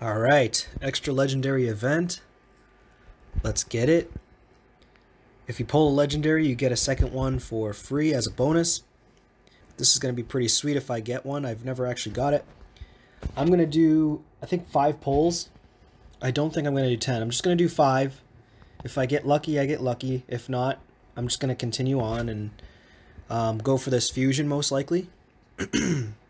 right, extra legendary event. Let's get it. If you pull a legendary, you get a second one for free as a bonus. This is going to be pretty sweet if I get one. I've never actually got it. I'm going to do, I think, five pulls. I don't think I'm going to do 10. I'm just going to do five. If I get lucky, I get lucky. If not, I'm just going to continue on and um, go for this fusion most likely.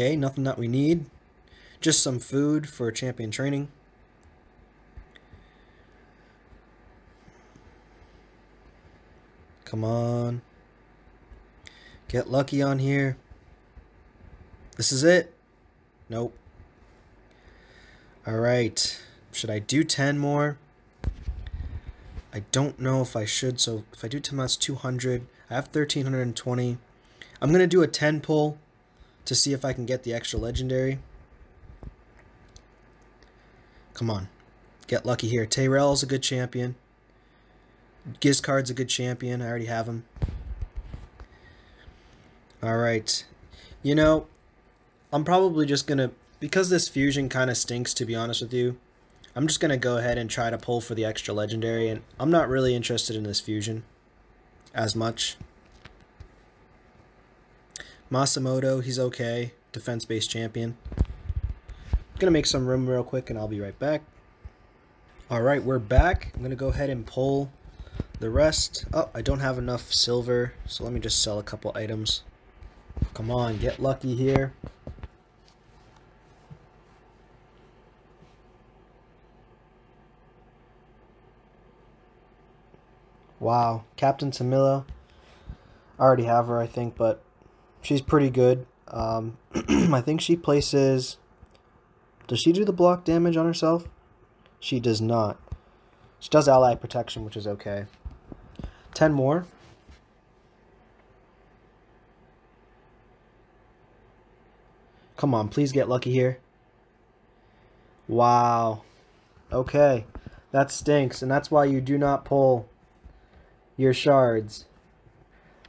okay, nothing that we need. Just some food for champion training. Come on. Get lucky on here. This is it. Nope. Alright. Should I do 10 more? I don't know if I should. So if I do 10, that's 200. I have 1320. I'm going to do a 10 pull to see if I can get the extra legendary. Come on. Get lucky here. is a good champion. Gizcard's a good champion. I already have him. Alright. You know, I'm probably just going to... Because this fusion kind of stinks, to be honest with you, I'm just going to go ahead and try to pull for the extra legendary. And I'm not really interested in this fusion as much. Masamoto, he's okay. Defense-based champion. I'm to make some room real quick and I'll be right back. Alright, we're back. I'm going to go ahead and pull the rest, oh, I don't have enough silver, so let me just sell a couple items. Come on, get lucky here. Wow, Captain Tamila. I already have her, I think, but she's pretty good. Um, I think she places... Does she do the block damage on herself? She does not. She does ally protection, which is okay. 10 more. Come on, please get lucky here. Wow. Okay. That stinks, and that's why you do not pull your shards.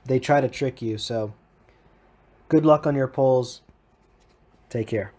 They try to trick you, so good luck on your polls. Take care.